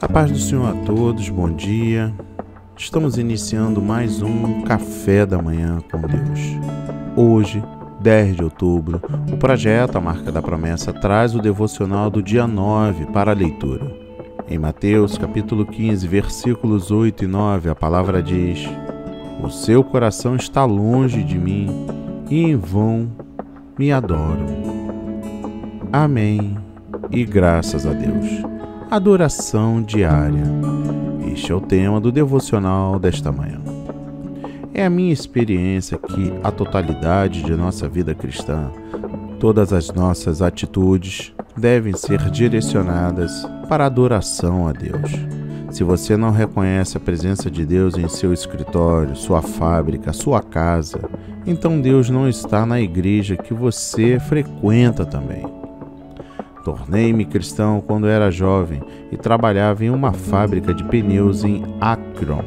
A paz do Senhor a todos, bom dia. Estamos iniciando mais um Café da Manhã com Deus. Hoje, 10 de outubro, o projeto A Marca da Promessa traz o devocional do dia 9 para a leitura. Em Mateus capítulo 15, versículos 8 e 9, a palavra diz: O seu coração está longe de mim e em vão me adoram. Amém e graças a Deus. Adoração diária. Este é o tema do devocional desta manhã. É a minha experiência que a totalidade de nossa vida cristã, todas as nossas atitudes, devem ser direcionadas para adoração a Deus. Se você não reconhece a presença de Deus em seu escritório, sua fábrica, sua casa, então Deus não está na igreja que você frequenta também. Tornei-me cristão quando era jovem e trabalhava em uma fábrica de pneus em Akron,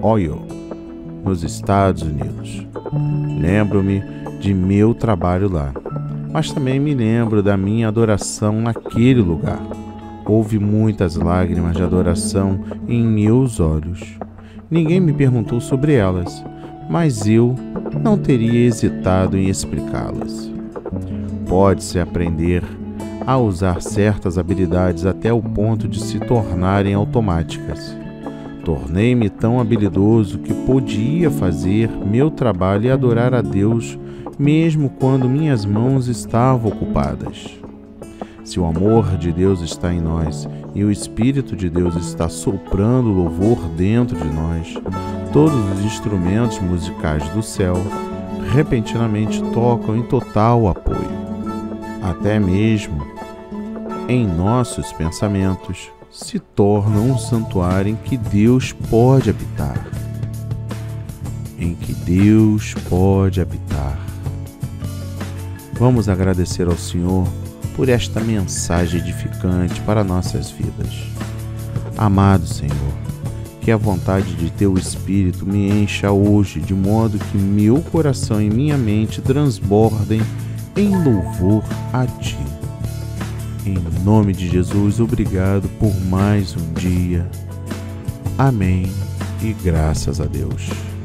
Ohio, nos Estados Unidos. Lembro-me de meu trabalho lá, mas também me lembro da minha adoração naquele lugar. Houve muitas lágrimas de adoração em meus olhos. Ninguém me perguntou sobre elas, mas eu não teria hesitado em explicá-las. Pode-se aprender a usar certas habilidades até o ponto de se tornarem automáticas. Tornei-me tão habilidoso que podia fazer meu trabalho e adorar a Deus mesmo quando minhas mãos estavam ocupadas. Se o amor de Deus está em nós e o Espírito de Deus está soprando louvor dentro de nós, todos os instrumentos musicais do céu repentinamente tocam em total apoio. Até mesmo em nossos pensamentos se torna um santuário em que Deus pode habitar. Em que Deus pode habitar. Vamos agradecer ao Senhor por esta mensagem edificante para nossas vidas. Amado Senhor, que a vontade de Teu Espírito me encha hoje, de modo que meu coração e minha mente transbordem em louvor a Ti. Em nome de Jesus, obrigado por mais um dia. Amém e graças a Deus.